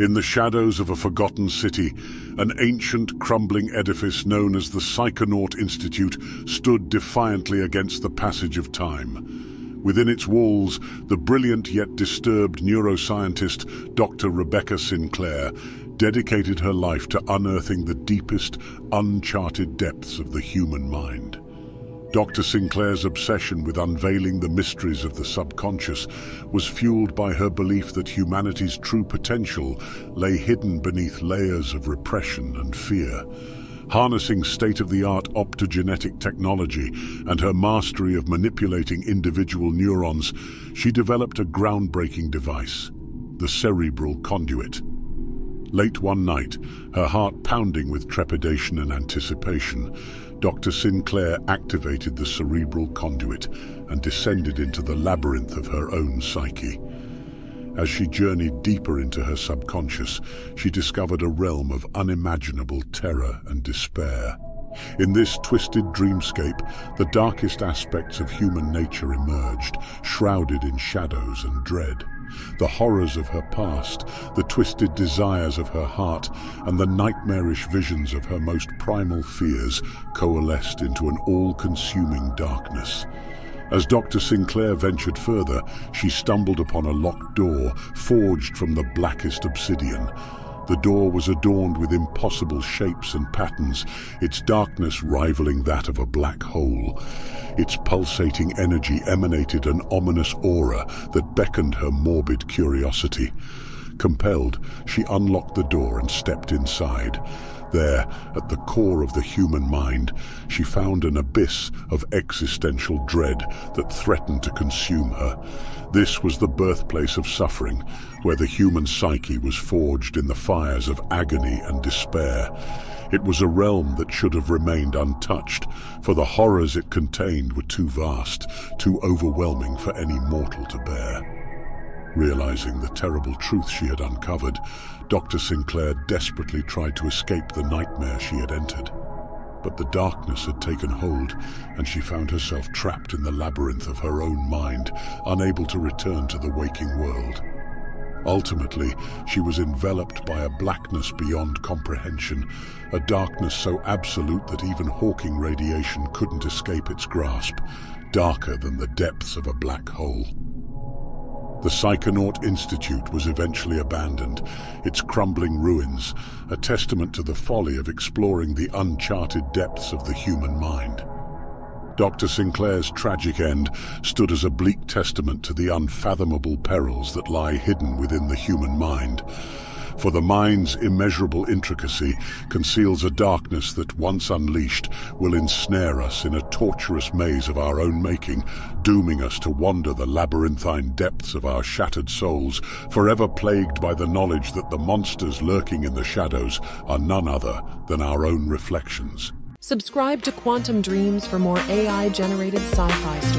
In the shadows of a forgotten city, an ancient crumbling edifice known as the Psychonaut Institute stood defiantly against the passage of time. Within its walls, the brilliant yet disturbed neuroscientist Dr. Rebecca Sinclair dedicated her life to unearthing the deepest, uncharted depths of the human mind. Dr. Sinclair's obsession with unveiling the mysteries of the subconscious was fueled by her belief that humanity's true potential lay hidden beneath layers of repression and fear. Harnessing state-of-the-art optogenetic technology and her mastery of manipulating individual neurons, she developed a groundbreaking device, the cerebral conduit. Late one night, her heart pounding with trepidation and anticipation, Dr. Sinclair activated the cerebral conduit and descended into the labyrinth of her own psyche. As she journeyed deeper into her subconscious, she discovered a realm of unimaginable terror and despair. In this twisted dreamscape, the darkest aspects of human nature emerged, shrouded in shadows and dread. The horrors of her past, the twisted desires of her heart, and the nightmarish visions of her most primal fears coalesced into an all-consuming darkness. As Dr. Sinclair ventured further, she stumbled upon a locked door forged from the blackest obsidian. The door was adorned with impossible shapes and patterns, its darkness rivaling that of a black hole. Its pulsating energy emanated an ominous aura that beckoned her morbid curiosity. Compelled, she unlocked the door and stepped inside. There, at the core of the human mind, she found an abyss of existential dread that threatened to consume her. This was the birthplace of suffering, where the human psyche was forged in the fires of agony and despair. It was a realm that should have remained untouched, for the horrors it contained were too vast, too overwhelming for any mortal to bear. Realizing the terrible truth she had uncovered, Dr. Sinclair desperately tried to escape the nightmare she had entered. But the darkness had taken hold, and she found herself trapped in the labyrinth of her own mind, unable to return to the waking world. Ultimately, she was enveloped by a blackness beyond comprehension, a darkness so absolute that even Hawking radiation couldn't escape its grasp, darker than the depths of a black hole. The Psychonaut Institute was eventually abandoned, its crumbling ruins, a testament to the folly of exploring the uncharted depths of the human mind. Dr. Sinclair's tragic end stood as a bleak testament to the unfathomable perils that lie hidden within the human mind. For the mind's immeasurable intricacy conceals a darkness that, once unleashed, will ensnare us in a torturous maze of our own making, dooming us to wander the labyrinthine depths of our shattered souls, forever plagued by the knowledge that the monsters lurking in the shadows are none other than our own reflections. Subscribe to Quantum Dreams for more AI generated sci fi stories.